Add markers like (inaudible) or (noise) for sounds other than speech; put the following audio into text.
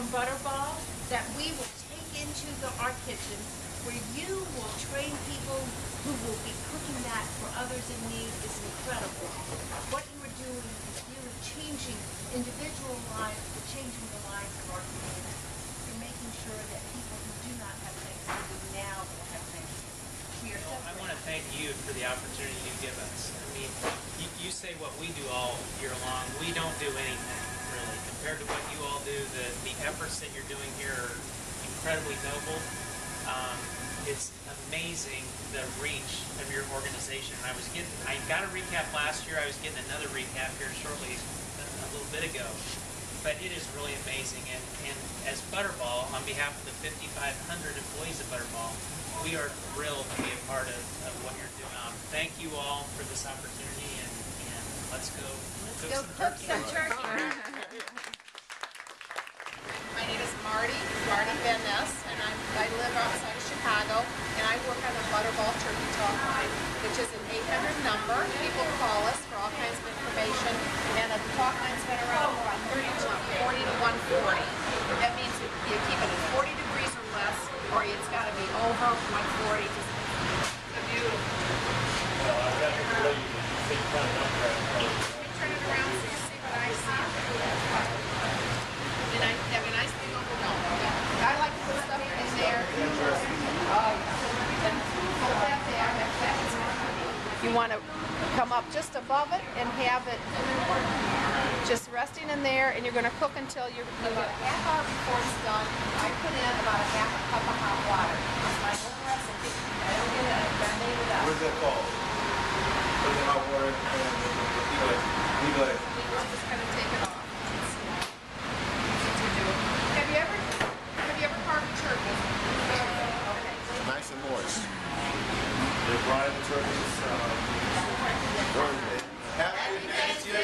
from Butterball that we will take into the, our kitchen where you will train people who will be cooking that for others in need is incredible. What you are doing is you're changing individual lives, but changing the lives of our community. You're making sure that people who do not have Thanksgiving now will have Thanksgiving. I want to thank you for the opportunity you give us. I mean, you, you say what we do all year long. We don't do anything, really, compared to what you all do. The the efforts that you're doing here are incredibly noble. Um, it's amazing the reach of your organization. I was getting, I got a recap last year. I was getting another recap here shortly, a, a little bit ago. But it is really amazing. And, and as Butterball, on behalf of the 5,500 employees of Butterball, we are thrilled to be a part of, of what you're doing. Um, thank you all for this opportunity, and, and let's go Let's cook go cook some turkey. (laughs) My name is Marty, VanNess, and I'm, I live outside of Chicago, and I work on the Butterball Turkey Talk line, which is an 800 number. People call us for all kinds of information, and the talk line's been around for about 30 to 40 to 140. That means you keep it at 40 degrees or less, or it's got to be over 140. Just so beautiful. Well, I've got to believe you see kind of number at Let me turn it around so you see what I see. And I have a nice big open dome. I like to put stuff in there. Oh, yeah. Hold that there, that's that. You want to come up just above it and have it just resting in there, and you're going to cook until you're about a half hour before it's done. I put in about a half a cup of hot water. It's my own recipe. I don't get it. I made it up. Where's that called? Put the hot water and leave it. Leave it. We're just gonna take it Happy birthday. Happy 90th